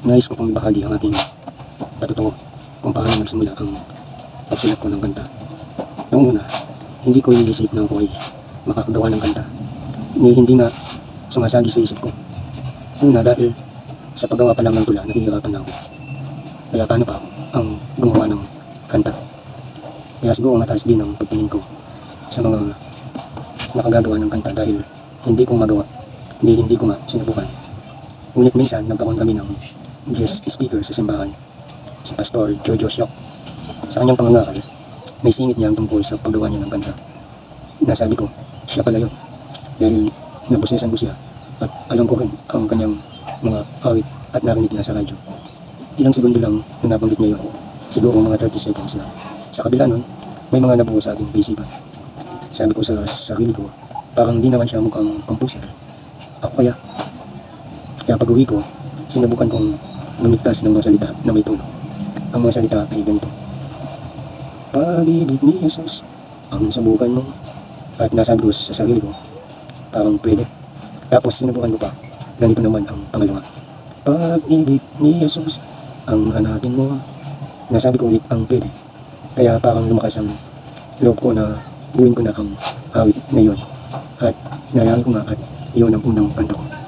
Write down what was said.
nais ko pong ibahagi ang aking patutungo kung paano nagsimula ang pagsulat ko ng kanta. Noong una, hindi ko iniisip na ako ay makakagawa ng kanta. Ni hindi nga sumasagi sa isip ko. Una dahil sa paggawa pa lang ng tula, nahihirapan na ako. Kaya paano pa ang gumawa ng kanta. Kaya siguro mataas din ang pagtingin ko sa mga nakagagawa ng kanta dahil hindi ko magawa ni hindi ko nga sinubukan. Ngunit minsan nagkaroon kami ng guest speaker sa simbahan, si Pastor Jojo Siok. Sa kanyang pangangaral, may singit niya ang tungkol sa paggawa niya ng kanta. Nasabi ko, siya pala yun. Dahil nabusesan ko siya at alam ko rin ang kanyang mga awit at narinig na sa radyo. Ilang segundo lang na nabanggit niya yun. Siguro mga 30 seconds lang. Sa kabila nun, may mga nabuo sa aking kaisipan. Sabi ko sa sarili ko, parang di naman siya mukhang composer. Ako kaya. Kaya pag uwi ko, sinubukan kong lumigtas ng mga salita na may tono. Ang mga salita ay ganito. Pag-ibig ni Jesus, ang subukan mo. At nasabi ko sa sarili ko, parang pwede. Tapos sinubukan ko pa, ganito naman ang pangalawa. Pag-ibig ni Jesus, ang hanapin mo. Nasabi ko ulit ang pwede. Kaya parang lumakas ang loob ko na buuin ko na ang awit na yun. At nayari ko nga at iyon ang unang kanta ko.